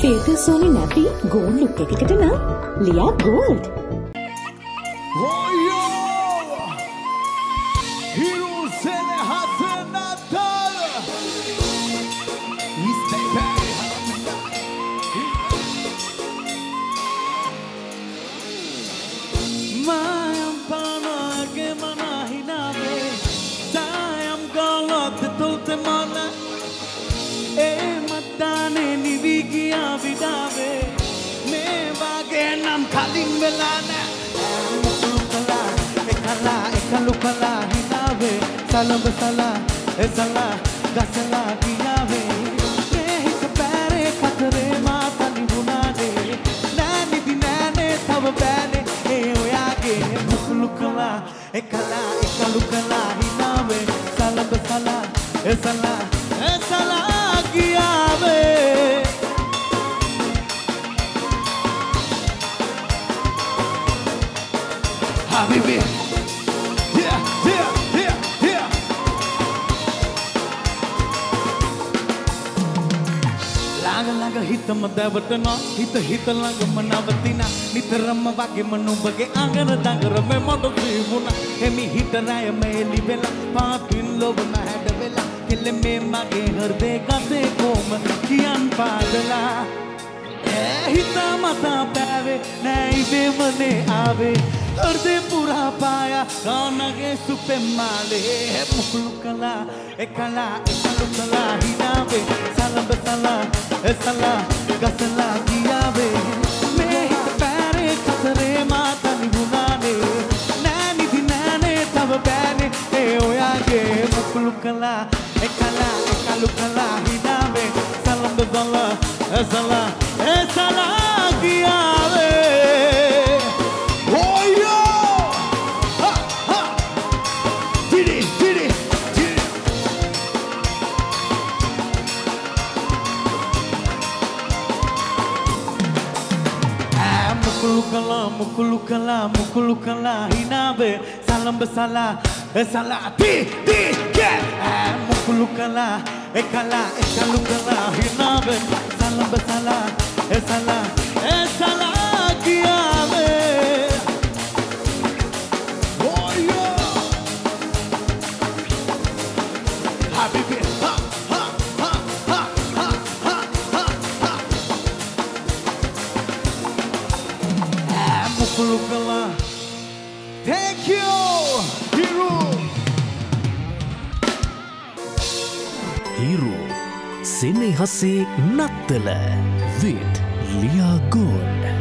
ෆේකල් සෝනි නැපි gold look එකකට නම් ලියා ගෝල්ඩ්. Oyo! Hiruzen Hasenatal! මායම් මත්තානේ නිවිගියා විඩාවේ. මේ වගේ නම් කලින් වෙලා නෑ. මුකුළු කලා එකලා එකලු කලා හිනාවේ සලඹ සලා එසලා ගසලා ගියාවේ මේ හිත පෑරේ කතරේ මා තනි වුණානේ නෑ නිදි නෑනේ තව බෑනේ ඒ ඔයාගේ මුකුළු කලා එකලා එකලු කලා හිනාවේ සලඹ සලා එසලා එසලා Habibi! Yeah, yeah, yeah, yeah! ළඟ ළඟ හිතම දැවටනවා හිත හිත ළඟම නවතිනා නිතරම වගේම නුඹගේ අඟන දඟරම මට වුණා එමි හිත රැය මේලි වෙලා පාපින් ලොබන හැඩ වෙලා කෙල්ල මේ මගේ හෘදේ ගසේ කොම කියන් පාදලා ඒ හිත මතා පෑවේ නෑ ඉබේමනේ ආවේ හෘදේ පුරා පායා ගානගේ සුපෙම්මාලේ මුකුළු කලා එකලා එකලු කලා හිනාවේ සලඹ සලා එසලා ගසලා ගියාවේ මේ හිත පෑරේ කතරේ මා තනි වුණානේ නෑ නිදි නෑනේ තව බෑනේ ඒ ඔයාගේ මුකුළු කලා එකලා Mukulukalah, mukulukala mukulukalah Hinabe, salam besala, esala, salah, di, di, get Eh mukulukalah, Hinabe, salam esala esala salah, Happy birthday. ඈ මුකුළු කලා Thank you! Hiru! හිරු සෙනෙහසේ නත්තල විට් ලියා ගෝල්